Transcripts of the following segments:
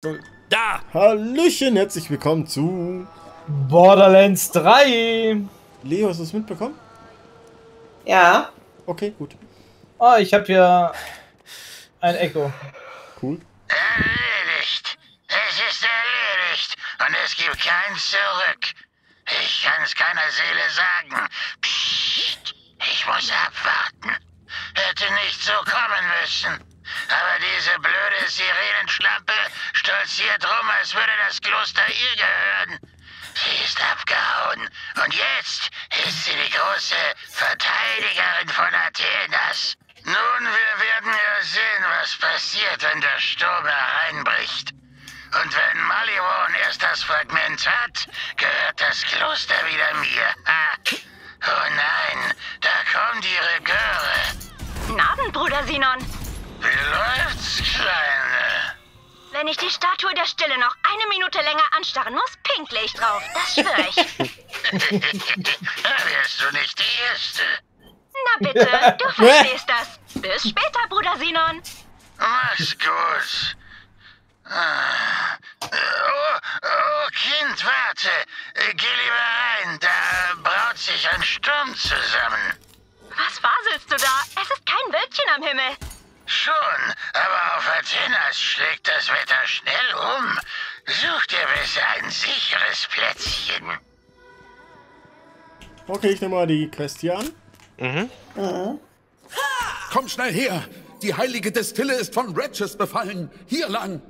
Da! Hallöchen, herzlich willkommen zu Borderlands 3. Leo, hast du es mitbekommen? Ja. Okay, gut. Oh, ich habe hier ein Echo. Cool. Erledigt. Es ist erledigt. Und es gibt kein Zurück. Ich kann es keiner Seele sagen. Psst. Ich muss abwarten. Hätte nicht so kommen müssen. Aber diese blöde Sirenenschlampe stolziert rum, als würde das Kloster ihr gehören. Sie ist abgehauen. Und jetzt ist sie die große Verteidigerin von Athenas. Nun, wir werden ja sehen, was passiert, wenn der Sturm hereinbricht. Und wenn Maliwon erst das Fragment hat, gehört das Kloster wieder mir. Ha. Oh nein, da kommt ihre Göre. Guten Abend, Bruder Sinon. Wenn ich die Statue der Stille noch eine Minute länger anstarren muss, pinkle ich drauf. Das schwöre ich. da wärst du nicht die Erste. Na bitte, du verstehst das. Bis später, Bruder Sinon. Mach's gut. Ah. Oh, oh, Kind, warte. Geh lieber rein. Da braut sich ein Sturm zusammen. Was faselst du da? Es ist kein Wölkchen am Himmel. Schon, aber auf Athenas schlägt das Wetter schnell um. Such dir besser ein sicheres Plätzchen. Okay, ich nehme mal die Quest hier an. Komm schnell her! Die heilige Destille ist von Ratches befallen. Hier lang!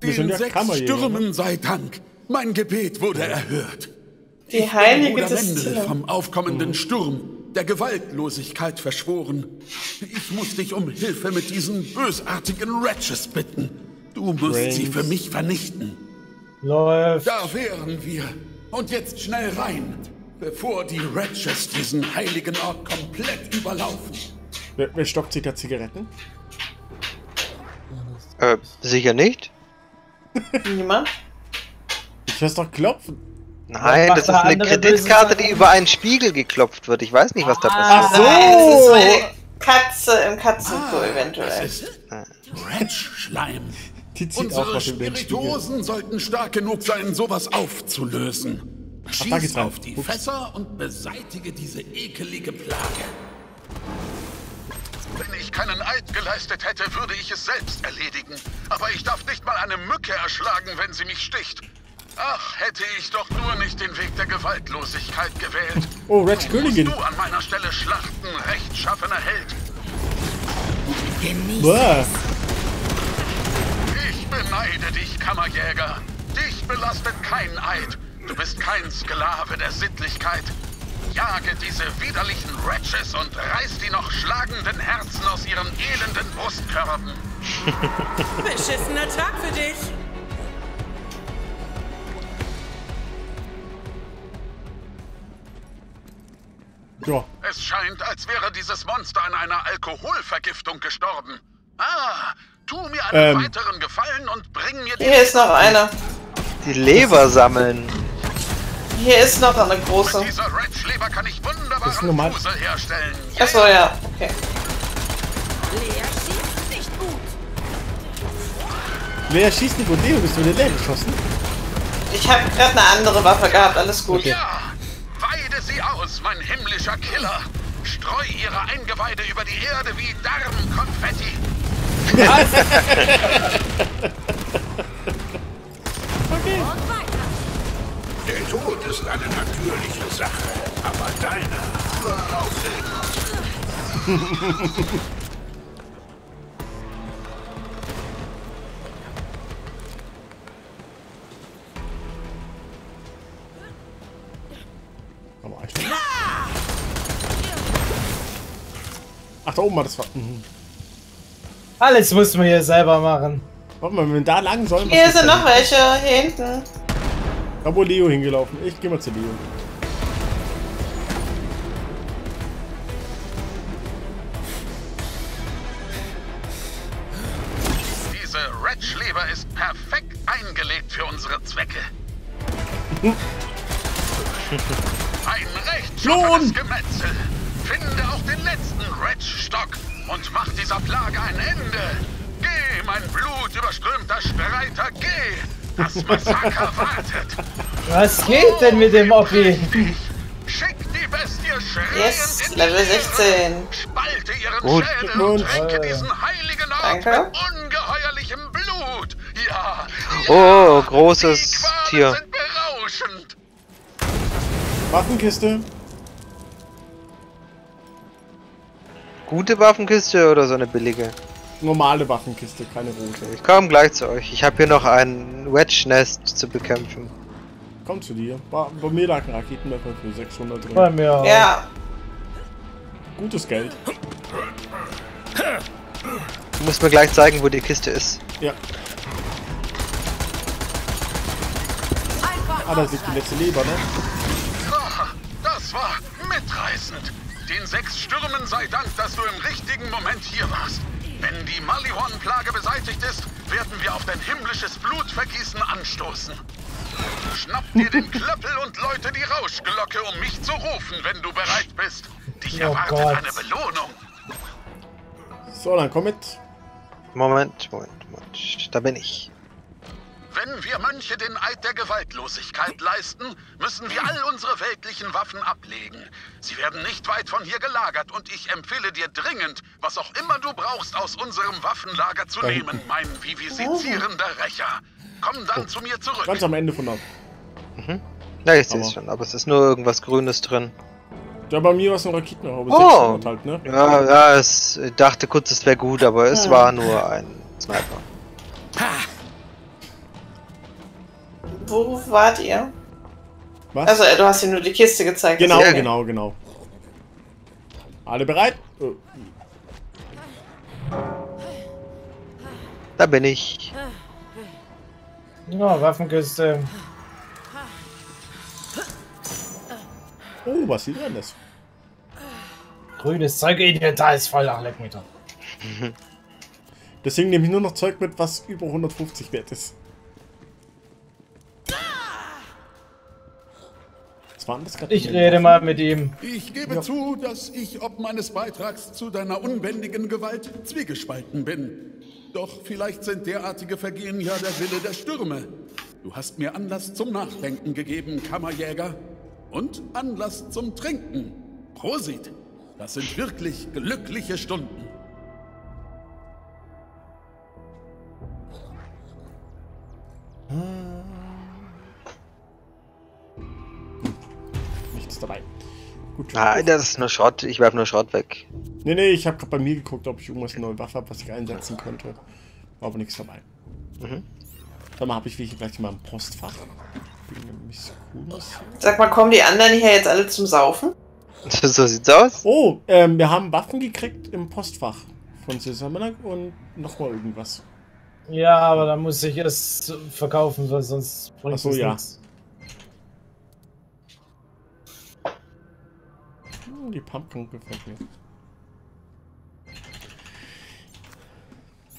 Wir sind Den ja sechs Kammerjäger, Stürmen sei Dank. Mein Gebet wurde erhört. Die heilige Bruder Mendel Destille. vom aufkommenden Sturm, der Gewaltlosigkeit verschworen. Ich muss dich um Hilfe mit diesen bösartigen Ratches bitten. Du musst sie Brains. für mich vernichten. Läuft. Da wären wir. Und jetzt schnell rein, bevor die Ratches diesen heiligen Ort komplett überlaufen. Wer, wer stoppt sich da Zigaretten? Äh, sicher nicht? Niemand? Ich hör's doch klopfen. Nein, das ist eine Kreditkarte, die über einen Spiegel geklopft wird. Ich weiß nicht, was da Ach passiert. so. Nein, es ist meine Katze im Katzenklo Das eventuell. ist Ratch-Schleim. Die zieht auch Unsere was den Spiegel. Spirituosen sollten stark genug sein, sowas aufzulösen. Schieß auf die Ups. Fässer und beseitige diese ekelige Plage. Wenn ich keinen Eid geleistet hätte, würde ich es selbst erledigen. Aber ich darf nicht mal eine Mücke erschlagen, wenn sie mich sticht. Ach, hätte ich doch nur nicht den Weg der Gewaltlosigkeit gewählt. Oh, Ratch Königin. Musst du an meiner Stelle schlachten, rechtschaffener Held. Ich beneide dich, Kammerjäger. Dich belastet kein Eid. Du bist kein Sklave der Sittlichkeit. Jage diese widerlichen Ratches und reiß die noch schlagenden Herzen aus ihren elenden Brustkörben. Beschissener Tag für dich. Ja. Es scheint, als wäre dieses Monster an einer Alkoholvergiftung gestorben. Ah, tu mir einen Ähm. weiteren Gefallen und bring mir die Hier ist noch einer. Die Leber sammeln. Hier ist noch eine Mit große. dieser Ratch-Leber kann ich Das ist wunderbaren normal. Fusel herstellen. Achso, ja. Okay. Lea schießt nicht gut. Lea schießt nicht und Leo bist du in den Leer geschossen. Ich habe gerade eine andere Waffe gehabt. Alles gut. Ja, weide sie aus, mein himmlischer Killer. Streu ihre Eingeweide über die Erde wie Darmkonfetti. Und weiter. Der Tod ist eine natürliche Sache, aber deine war aufregend. Ach, da oben war das. War, mhm. Alles muss man hier selber machen. Warte mal, wenn wir da lang sollen. Hier sind noch denn? welche. Hier hinten. Da wo Leo hingelaufen. Ich geh mal zu Leo. Diese Ratch-Leber ist perfekt eingelegt für unsere Zwecke. Ein rechtschaffenes Gemetzel. Dieser Plage ein Ende. Geh, mein blutüberströmter Streiter, geh! Das Massaker wartet! Was geht denn mit dem Oppi? Schick die Bestie schreiend Yes, in Level Leere. 16. Spalte ihren Gut. Schädel und Und- trinke Äh. diesen heiligen Ort Danke. mit ungeheuerlichem Blut. Ja, Oh, ja, großes die Qualen Tier. sind berauschend. Waffenkiste. Gute Waffenkiste oder so eine billige? Normale Waffenkiste, keine rote. Ich komme gleich zu euch. Ich habe hier noch ein Wedge-Nest zu bekämpfen. Komm zu dir. Bei, bei mir lag ein Raketenwerfer für 600 drin. Bei mir auch. Ja, Gutes Geld. Du musst mir gleich zeigen, wo die Kiste ist. Ja. Ah, da liegt die letzte Leber, ne? Das war mitreißend. Den sechs Stürmen sei Dank, dass du im richtigen Moment hier warst. Wenn die Malihorn-Plage beseitigt ist, werden wir auf dein himmlisches Blutvergießen anstoßen. Schnapp dir den Klöppel und läute die Rauschglocke, um mich zu rufen, wenn du bereit bist. Dich Oh erwartet Gott. eine Belohnung. So, dann komm mit. Moment, Moment, Moment. Da bin ich. Wenn wir Mönche den Eid der Gewaltlosigkeit leisten, müssen wir all unsere weltlichen Waffen ablegen. Sie werden nicht weit von hier gelagert und ich empfehle dir dringend, was auch immer du brauchst, aus unserem Waffenlager zu Da nehmen, hinten. mein vivisizierender Rächer. Komm dann zu mir zurück. Ganz am Ende von der. Ja, ich sehe es schon, aber es ist nur irgendwas Grünes drin. Ja, bei mir war es ein Raketenwerfer. Oh. 600 halt, ne? Ja, ja, es ich dachte kurz, es wäre gut, aber es war nur ein Sniper. Wo wart ihr? Was? Also, äh, du hast ihm nur die Kiste gezeigt. genau, Sehr genau, genau. Alle bereit? Oh. Da bin ich. Ja, Waffenkiste. oh, was hier drin ist. Grünes Zeug, Inventar ist voll. Ach, leck mich doch. Deswegen nehme ich nur noch Zeug mit, was über 150 wert ist. Was war denn das gerade? Ich rede mal mit ihm. Ich gebe zu, dass ich ob meines Beitrags zu deiner unbändigen Gewalt zwiegespalten bin. Doch vielleicht sind derartige Vergehen ja der Wille der Stürme. Du hast mir Anlass zum Nachdenken gegeben, Kammerjäger. Und Anlass zum Trinken. Prosit. Das sind wirklich glückliche Stunden. Dabei. Gut. Nein, Ah, das ist nur Schrott. Ich werf nur Schrott weg. Nee, nee, ich habe gerade bei mir geguckt, ob ich irgendwas neue Waffe habe, was ich einsetzen könnte. War aber nichts dabei. Mhm. Dann habe ich welche gleich mal im Postfach. Sag mal, kommen die anderen hier jetzt alle zum Saufen? So sieht's aus. Oh, ähm, wir haben Waffen gekriegt im Postfach von Sesamanak und nochmal irgendwas. Ja, aber dann muss ich es verkaufen, weil sonst bringt Ach so, es ja. nichts. Hm, die Pumpkin gefällt mir.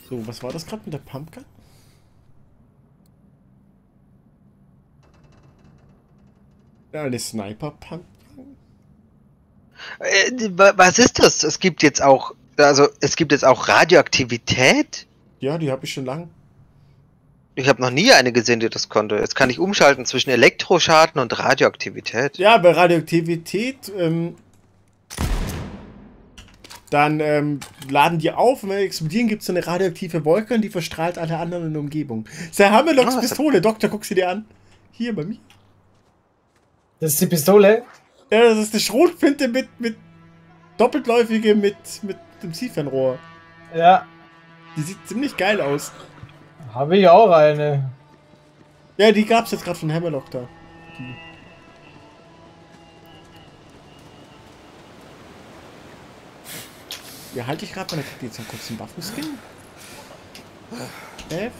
So, was war das gerade mit der Pumpkin? Ja, eine Sniper-Pumpkin? Äh, wa- was ist das? Es gibt jetzt auch, also es gibt jetzt auch Radioaktivität. Ja, die habe ich schon lang. Ich habe noch nie eine gesehen, die das konnte. Jetzt kann ich umschalten zwischen Elektroschaden und Radioaktivität. Ja, bei Radioaktivität, ähm, dann ähm, laden die auf und wenn die explodieren, gibt es so eine radioaktive Wolke und die verstrahlt alle anderen in der Umgebung. Sir Hamelocks Ah, Pistole, Doktor, guck sie dir an. Hier bei mir. Das ist die Pistole. Ja, das ist eine Schrotflinte mit, mit doppeltläufige mit, mit dem Zielfernrohr. Ja, Die sieht ziemlich geil aus. habe ich auch eine. Ja, die gab's jetzt gerade von Hammerlock da. Die. Ja, halte ich gerade kriegt ihr jetzt einen Waffenskin. F.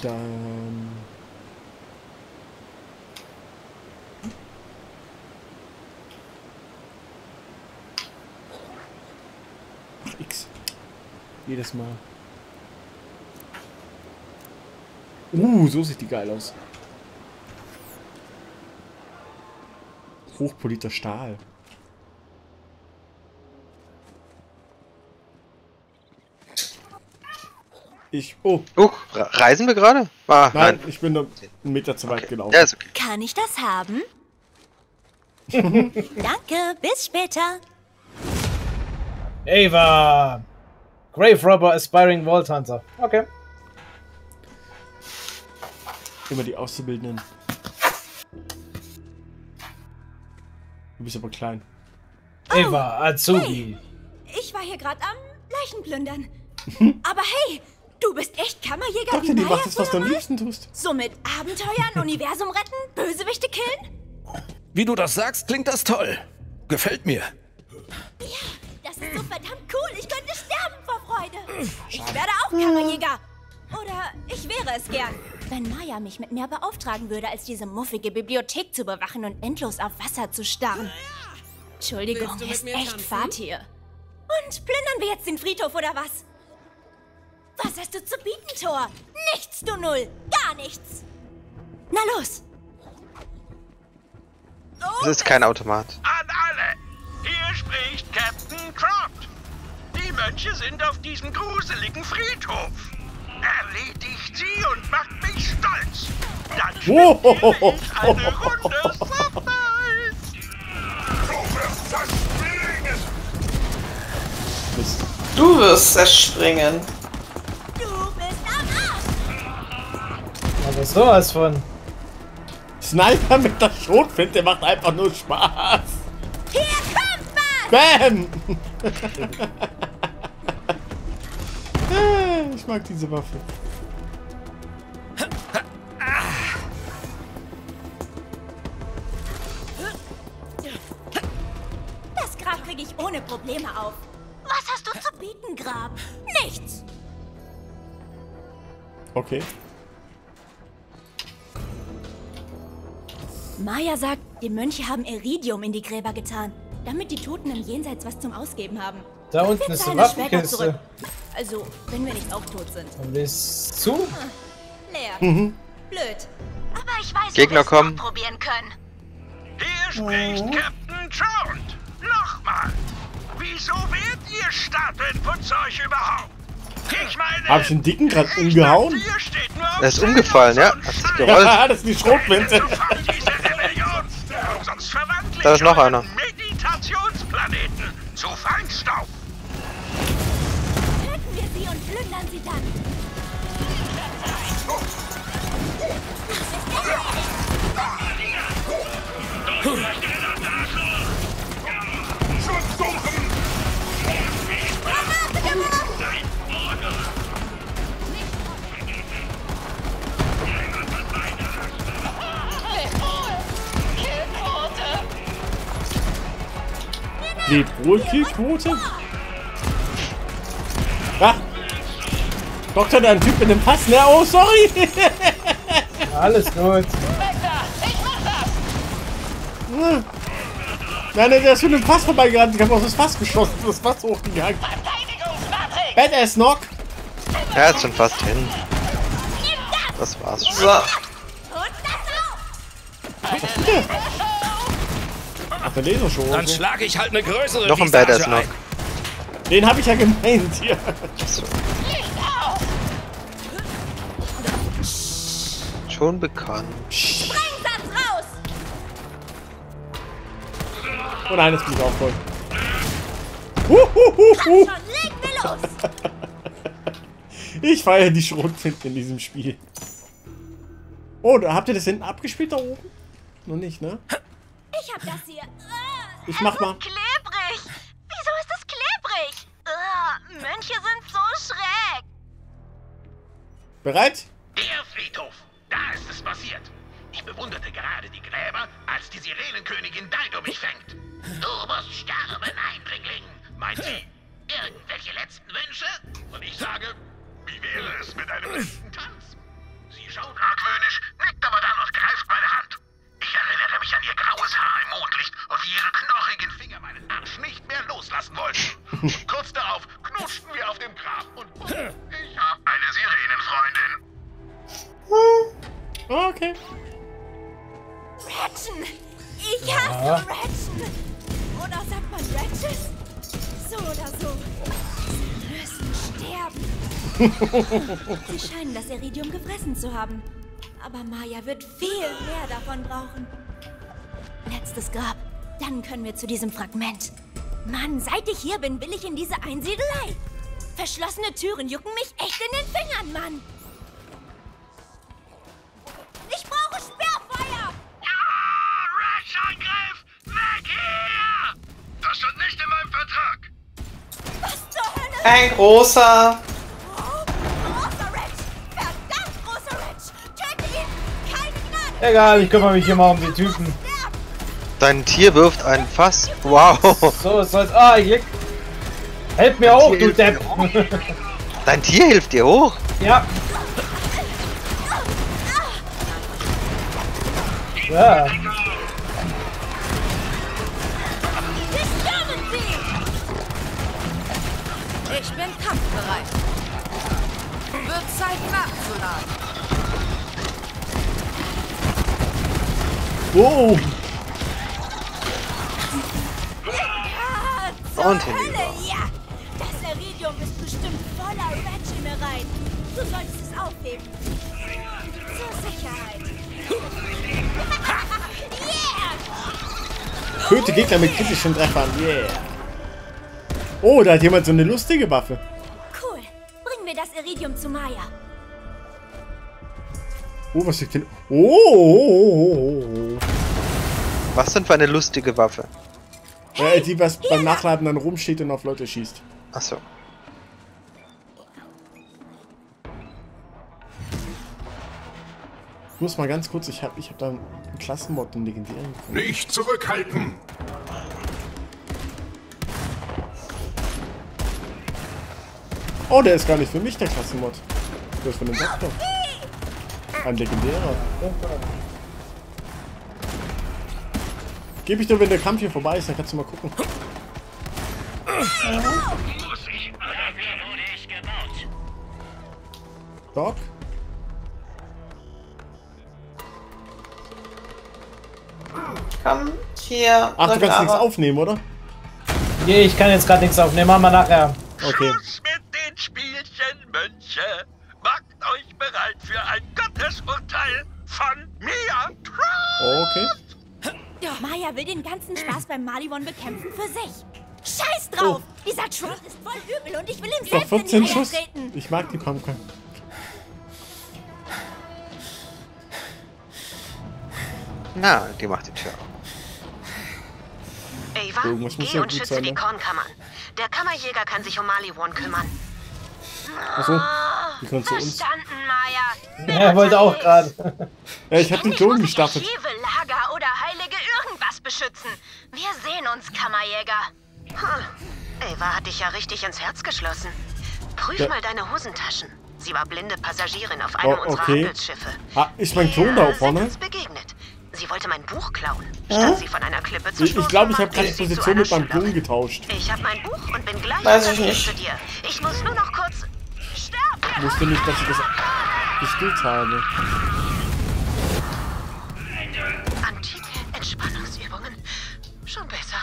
Dann. X. Jedes Mal. Uh, so sieht die geil aus. Hochpoliter Stahl. Ich. Oh, Uh, re- reisen wir gerade? Ah, nein, nein. ich bin noch einen Meter zu weit gelaufen. Ja, ist okay. Kann ich das haben? Danke, bis später. Ava! Grave Robber Aspiring Vault Hunter. Okay. Immer die Auszubildenden. Du bist aber klein. Ava, Azubi. Ich war hier gerade am Leichenplündern. Aber hey, du bist echt Kammerjäger Doch, wie Maya macht das, was du am liebsten tust. So mit Abenteuern, Universum retten, Bösewichte killen? Wie du das sagst, klingt das toll. Gefällt mir. Das ist so verdammt cool. Ich könnte sterben vor Freude. Ich werde auch Kammerjäger. Oder ich wäre es gern. Wenn Maya mich mit mehr beauftragen würde, als diese muffige Bibliothek zu bewachen und endlos auf Wasser zu starren. Entschuldigung, Willst du mit ist echt? Fahrt hier. Und plündern wir jetzt den Friedhof oder was? Was hast du zu bieten, Thor? Nichts, du Null. Gar nichts. Na los. Das ist kein Automat. An alle! Hier spricht Captain Croft. Die Mönche sind auf diesem gruseligen Friedhof. Erledigt sie und macht mich stolz. Dann spendiere ich eine Runde Surprise. Du wirst zerspringen. Aber sowas von. Sniper mit der Schrotflinte macht einfach nur Spaß. Hier kommt was. Bam! Ich mag diese Waffe. Das Grab kriege ich ohne Probleme auf. Was hast du zu bieten, Grab? Nichts. Okay. Maya sagt, die Mönche haben Iridium in die Gräber getan, damit die Toten im Jenseits was zum Ausgeben haben. Da unten ist zurück. Waffenkiste. Also, wenn wir nicht auch tot sind. Und die ist zu. Leer. Blöd. Aber ich weiß, Gegner wo wir es kommen. probieren können. Hier spricht Captain Trout. Nochmal. Wieso wählt ihr Stapelputzeuch überhaupt? Ich meine... Hab ich den Dicken gerade umgehauen? Er ist umgefallen, ja? Hat sich gerollt. Ja, das ist die Schrotflinte. Da ist noch einer. Lebt wohl Killquote? Ah! Doktor, da ein Typ mit dem Pass, ne? Oh, sorry! Alles gut. Nein, nein, der ist mit dem Fass vorbeigerannt. Ich habe aus das Fass geschossen. Das Fass hochgegangen. Badass Knock. Er ist schon fast hin. Das war's schon. So. Der Lasershow. Dann schlage ich halt eine größere Noch ein Badass ein. Den habe ich ja gemeint hier. So. Schon bekannt. Sprengsatz raus. Oh nein, das bin ich auch voll. Huhuhuhu. Schon. Ich feiere die Schrotflinte in diesem Spiel. Oh, da habt ihr das hinten abgespielt da oben? Noch nicht, ne? Ich hab das hier. Äh, Ich mach mal. Ist klebrig. Wieso ist es klebrig? Äh, Mönche sind so schräg. Bereit? Der Friedhof. Da ist es passiert. Ich bewunderte gerade die Gräber, als die Sirenenkönigin Dido mich fängt. Du musst sterben, Eindringling, meint sie. Irgendwelche letzten Wünsche? Und ich sage, wie wäre es mit einem letzten Tanz? Sie schaut argwöhnisch, nickt aber dann und greift meine Hand. Ich erinnere mich an ihr graues Haar im Mondlicht und wie ihre knochigen Finger meinen Arsch nicht mehr loslassen wollten. Und kurz darauf knutschten wir auf dem Grab und ich habe eine Sirenenfreundin. Okay. Ratchen. Ich hasse Ratchen. Oder sagt man Ratches? So oder so. Sie müssen sterben. Sie scheinen das Iridium gefressen zu haben. Aber Maya wird viel mehr davon brauchen. Letztes Grab. Dann können wir zu diesem Fragment. Mann, seit ich hier bin, will ich in diese Einsiedelei. Verschlossene Türen jucken mich echt in den Fingern, Mann. Ich brauche Sperrfeuer! Ah, Rash-Angriff! Weg hier! Das stand nicht in meinem Vertrag. Was zur Hölle? Ein großer. Egal, ich kümmere mich hier mal um die Typen. Dein Tier wirft ein Fass. Wow. So, es soll's. Ah, hier. Help mir auch, du Depp. Dein Tier hilft dir hoch. ja. Ja. Oh, Und Hölle, hinüber. ja! Das Iridium ist bestimmt voller Red-Schimmereien. Du solltest es aufheben. Zur Sicherheit. yeah! töte Gegner mit kritischen Treffern. Yeah. Oh, da hat jemand so eine lustige Waffe. Cool. Bringen wir das Iridium zu Maya. Oh, was liegt denn? Oh, oh, oh, oh, oh. Was denn für eine lustige Waffe? Äh, die, was beim Nachladen dann rumsteht und auf Leute schießt. Achso. Ich muss mal ganz kurz, ich habe ich hab da einen Klassenmod, einen legendären gefunden. Nicht zurückhalten! Oh, der ist gar nicht für mich, der Klassenmod. Der ist von dem Doktor. Ein legendärer. Gebe ich dir, wenn der Kampf hier vorbei ist, dann kannst du mal gucken. Doc? Komm, hier. Ach, du kannst nichts aber. aufnehmen, oder? Nee, ich kann jetzt gerade nichts aufnehmen. Machen wir nachher. Okay. Schluss mit den Spielchen, Mönche. Macht euch bereit für ein Gottesurteil von mir. Okay. Maya will den ganzen Spaß beim Maliwon bekämpfen für sich. Scheiß drauf! Dieser Troll ist voll übel und ich will ihm selbst in die 14 Schuss. treten. Ich mag die Pumpkin. Na, die macht die Tür auf. Ava, muss geh ja und schütze sein, die? Kornkammern. Der Kammerjäger kann sich um Maliwon kümmern. Achso. Die kommt zu uns. Verstanden, Maya. Ja, er wollte auch gerade. Ja, ich hab den Klon muss beschützen. Wir sehen uns, Kammerjäger. Hm. Ava hat dich ja richtig ins Herz geschlossen. Prüf Ja. mal deine Hosentaschen. Sie war blinde Passagierin auf einem Oh, unserer okay. Handelsschiffe. Ah, ist mein Klon da vorne? sind uns begegnet. Sie wollte mein Buch klauen, statt sie von einer Klippe zu Ich stoßen. ich, habe gerade zu Position mit meinem Klon getauscht. Ich habe mein Buch und bin gleich Weiß ich nicht. zu dir. Ich muss nur noch kurz sterben. Ich wusste nicht, dass ich das gespielt habe. Antike Entspannungsübungen. Schon besser.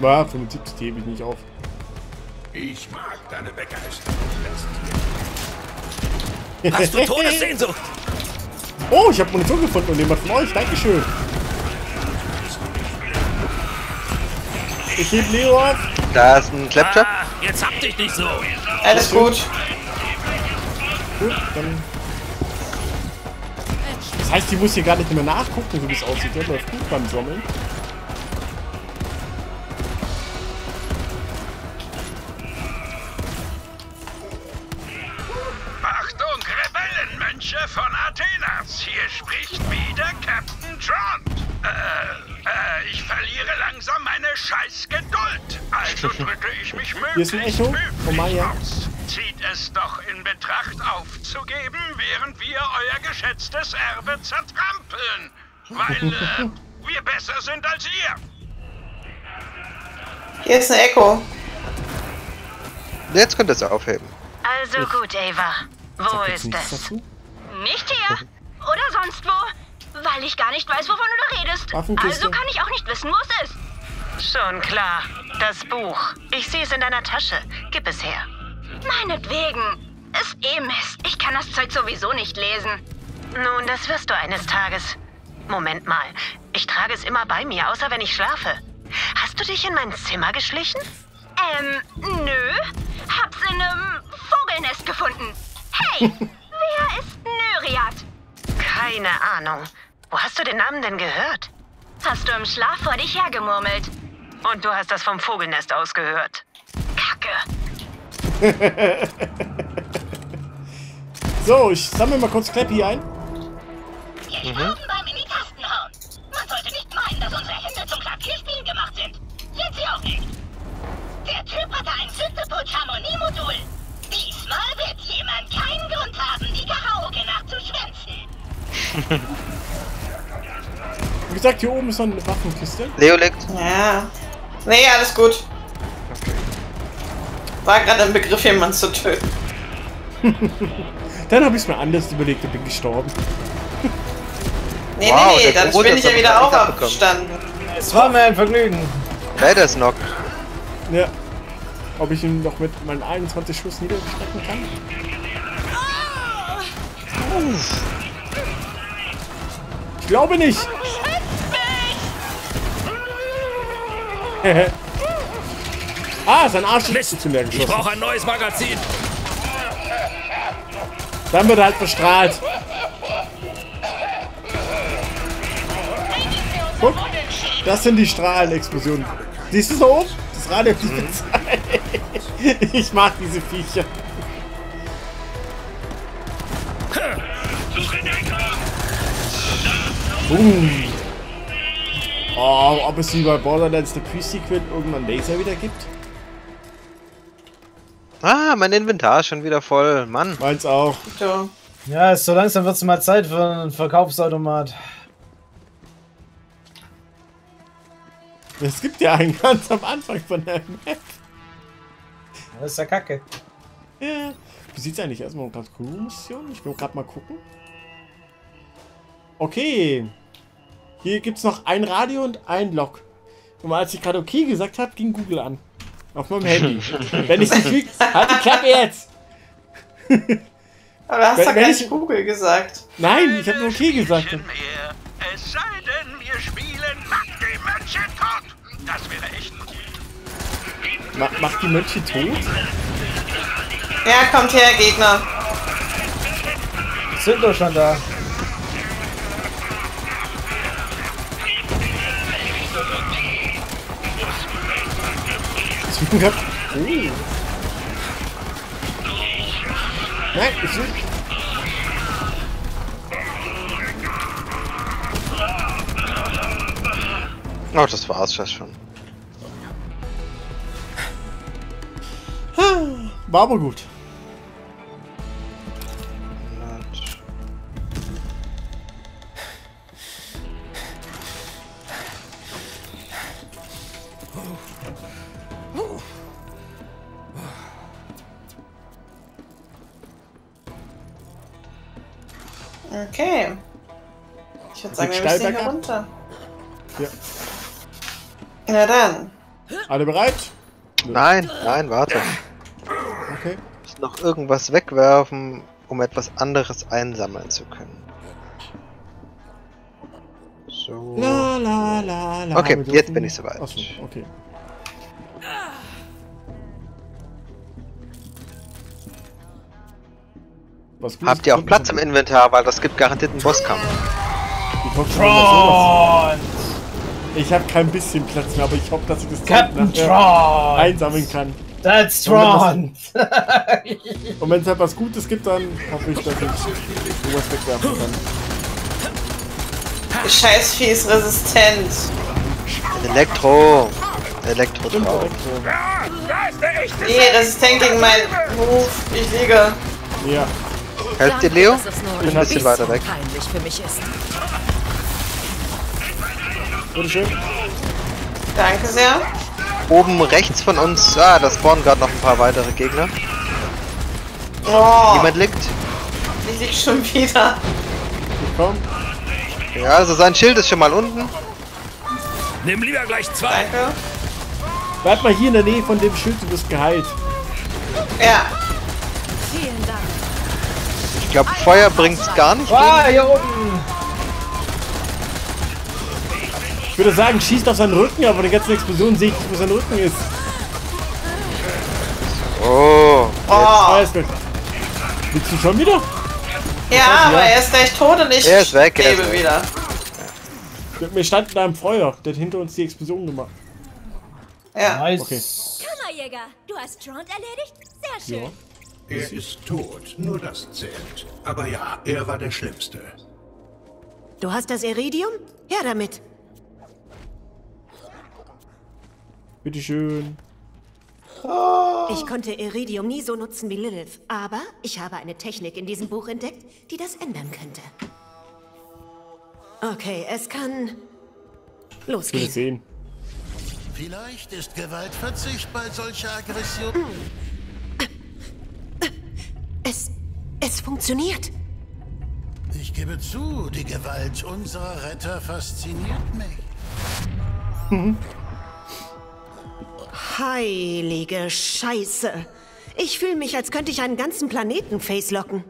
War 75 hebe ich nicht auf. Ich mag deine Begeisterung. Hast du Todessehnsucht? Oh, ich habe Munition gefunden und jemand von euch. Dankeschön. Ich heb Leo auf. Da ist ein Claptrap. Ah, jetzt hab dich nicht so. Alles gut. Gut, dann. Das heißt, die muss hier gar nicht mehr nachgucken, so wie es aussieht. Der läuft gut beim Sammeln. Achtung, Rebellenmönche von Athenas. Hier spricht wieder Captain Trond. Äh, äh, ich verliere langsam meine Scheißgeduld. Also drücke ich mich Hier ist ein möglichst Echo von höflich Maya. aus. Zieht es doch in Betracht aufzugeben, während wir euer geschätztes Erbe zertrampeln. Weil äh, wir besser sind als ihr. Hier ist ein Echo. Jetzt könnt ihr es aufheben. Also gut, Ava. Wo ist es? Nicht hier? Oder sonst wo? Weil ich gar nicht weiß, wovon du da redest. Also kann ich auch nicht wissen, wo es ist. Schon klar. Das Buch. Ich sehe es in deiner Tasche. Gib es her. Meinetwegen. Ist eh Mist. Ich kann das Zeug sowieso nicht lesen. Nun, das wirst du eines Tages. Moment mal. Ich trage es immer bei mir, außer wenn ich schlafe. Hast du dich in mein Zimmer geschlichen? Ähm, nö. Hab's in einem Vogelnest gefunden. Hey, wer ist Nyriat? Keine Ahnung. Wo hast du den Namen denn gehört? Hast du im Schlaf vor dich hergemurmelt. Und du hast das vom Vogelnest aus gehört. Kacke. So, ich sammle mal kurz Clappy ein. Wir schrauben beim in die Tasten hauen. Man sollte nicht meinen, dass unsere Hände zum Klavierspielen gemacht sind. Sind sie auch nicht. Der Typ hatte ein Synthepult-Harmoniemodul. Diesmal wird jemand keinen Grund haben, die Karaoke nachzuschwänzen. Wie gesagt, hier oben ist noch eine Waffenkiste. Leo liegt. Ja. Nee, alles gut. War gerade im Begriff, jemanden zu töten. Dann habe ich es mir anders überlegt und bin gestorben. Nee, Wow, nee, nee, dann bin ich ja wieder auch abgestanden. Es war mir ein Vergnügen. Leider ist noch. Ja. Ob ich ihn noch mit meinen 21 Schuss niederstrecken kann? Ich glaube nicht. ah, sein Arsch ist zu mir Ich geschossen. brauche ein neues Magazin. Dann wird halt verstrahlt. Guck, das sind die Strahlenexplosionen. Siehst du so oben? Das radioaktive Zeug. Ich mag diese Viecher. Boom. Oh, ob es wie bei Borderlands The Pre-Sequel irgendwann Laser wieder gibt? Ah, mein Inventar ist schon wieder voll. Mann. Meins auch. So. Ja, so langsam wird es mal Zeit für einen Verkaufsautomat. Es gibt ja einen ganz am Anfang von der Map. Das ist ja kacke. Ja. Wie sieht's eigentlich erstmal unter Crew-Mission? Ich will gerade mal gucken. Okay. Hier gibt's noch ein Radio und ein Log. Und als ich gerade okay gesagt habe, ging Google an. Auf meinem Handy. Wenn ich nicht will, halt die Klappe jetzt! Aber du hast Wenn- doch gar ich- nicht Google gesagt. Nein, ich habe nur okay gesagt. Mehr. Es sei denn, wir spielen Macht die Mönche tot. Das wäre echt gut. Ma macht die Mönche tot? Ja, kommt her, Gegner. Sind doch schon da. Zwicken gehabt. Oh. Nein, ich will. Oh, das war's das schon. War aber gut. Ich würde sagen, wir Geht müssen steil hier bergab? runter. Ja. Na dann. Alle bereit? Nein, nein, warte. Okay. Ich muss noch irgendwas wegwerfen, um etwas anderes einsammeln zu können. So. La la la la. Okay, jetzt bin ich soweit. Achso, okay. Habt ihr auch Platz im. Inventar, weil das gibt garantiert einen Bosskampf. Ich hoffe, Tron! Ich habe kein bisschen Platz mehr, aber ich hoffe, dass ich das Captain Tron! einsammeln kann. That's Tron! Und wenn es halt was Gutes gibt, dann hoffe ich, dass ich sowas wegwerfen kann. Das Scheißvieh ist resistent. Elektro. Elektro drauf. Nee, resistent gegen meinen Ruf. Ich liege. Ja. Helft dir, Leo? nur Bin ein bisschen weiter weg. peinlich für mich ist. Bitteschön. Danke sehr. Oben rechts von uns, ah, da spawnen gerade noch ein paar weitere Gegner. Oh, Jemand liegt. ich lieg schon wieder. Komm. Ja, also sein Schild ist schon mal unten. Nimm lieber gleich zwei. Danke. Bleib mal hier in der Nähe von dem Schild, du bist geheilt. Ja. Vielen Dank. Ich glaube, Feuer bringt's gar nicht. Ah, hier oben. Ich würde sagen, schießt auf seinen Rücken, aber den ganzen Explosionen sehe ich nicht, wo sein Rücken ist. Oh. Oh. Alles gut. Willst du schon wieder? Ja, aber er ist gleich tot und ich Er ist weg, er ist lebe weg. wieder. Wir standen da im Feuer. Der hat hinter uns die Explosion gemacht. Ja. Nice. Okay. Kammerjäger, du hast Trond erledigt? Sehr schön. Er ist tot, nur das zählt. Aber ja, er war der Schlimmste. Du hast das Iridium? Her damit. Bitteschön. Ich konnte Iridium nie so nutzen wie Lilith, aber ich habe eine Technik in diesem Buch entdeckt, die das ändern könnte. Okay, es kann losgehen. sehen. Vielleicht ist Gewaltverzicht bei solcher Aggression. Es, es funktioniert. Ich gebe zu, die Gewalt unserer Retter fasziniert mich. Heilige Scheiße. Ich fühle mich, als könnte ich einen ganzen Planeten facelocken.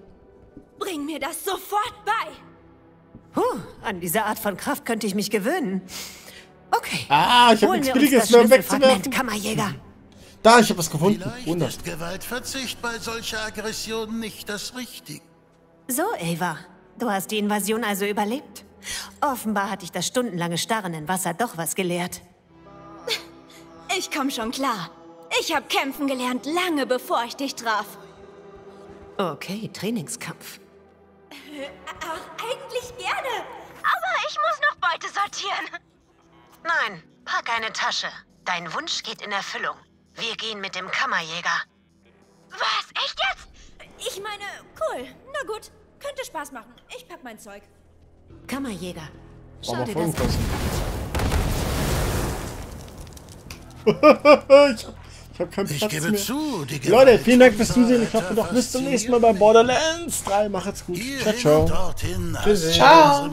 Bring mir das sofort bei. Puh, an diese Art von Kraft könnte ich mich gewöhnen. Okay. Ah, ich habe nichts Billiges mehr wegzuwerfen. Kammerjäger. Da, ich habe was gefunden. Vielleicht Wunder. ist Gewaltverzicht bei solcher Aggression nicht das Richtige. So, Ava. Du hast die Invasion also überlebt. Offenbar hat dich das stundenlange Starren in Wasser doch was gelehrt. Ich komm schon klar. Ich hab kämpfen gelernt, lange bevor ich dich traf. Okay, Trainingskampf. Ach, eigentlich gerne. Aber ich muss noch Beute sortieren. Nein, pack eine Tasche. Dein Wunsch geht in Erfüllung. Wir gehen mit dem Kammerjäger. Was? Echt jetzt? Ich meine, cool. Na gut. Könnte Spaß machen. Ich pack mein Zeug. Kammerjäger. Schau dir das kosten. Ich hab, ich hab keinen Ich Platz gebe mehr. zu, die Leute, vielen Dank fürs Zusehen. Ich hoffe doch bis zum nächsten Mal bei Borderlands 3. Macht's gut. Ciao, ciao. Tschüss. Ciao.